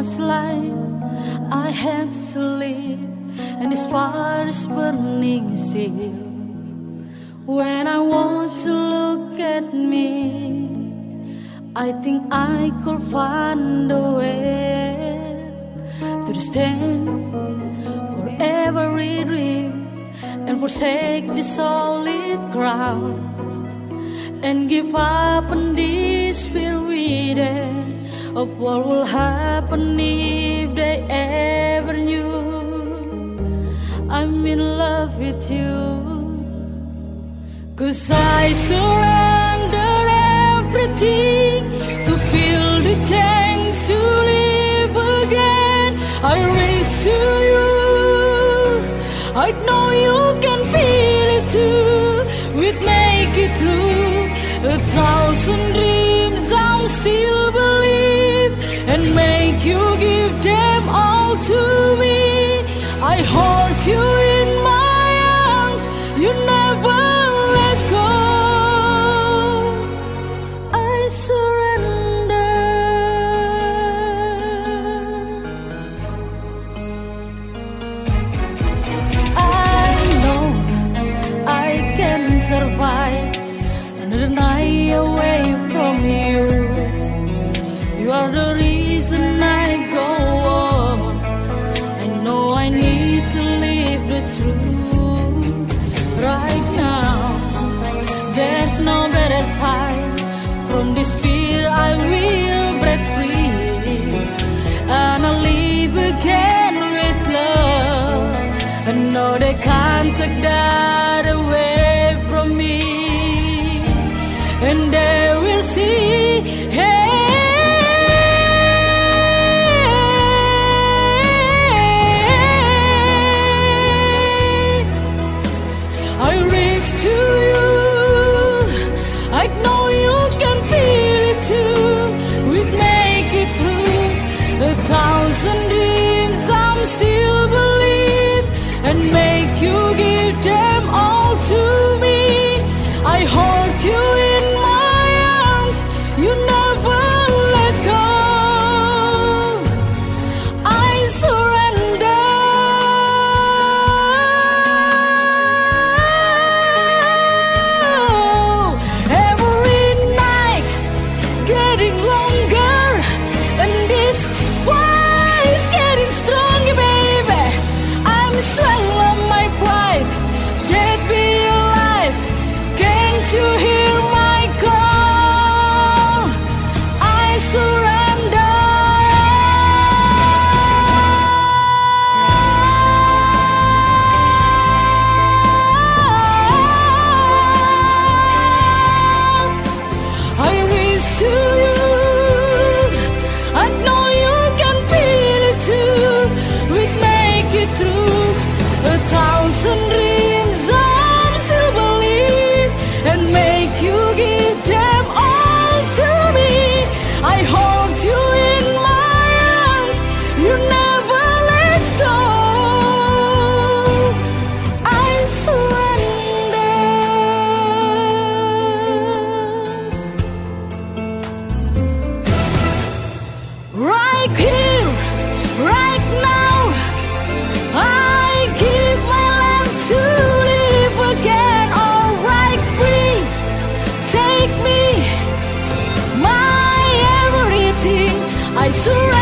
much life I have to live, and this fire is burning still. When I want to look at me, I think I could find a way to stand for every dream and forsake the solid ground and give up on this fear within of what will happen if they ever knew I'm in love with you. Cause I surrender everything to feel the chance to live again. I race to you. I know you can feel it too. We'd make it through a thousand dreams. I'm still to me. I hold you in my arms, you never let go. I surrender. I know I can survive this fear, I will break free and I'll live again with love. And know they can't take that away from me, and they will see. Still believe and thousand I surrender.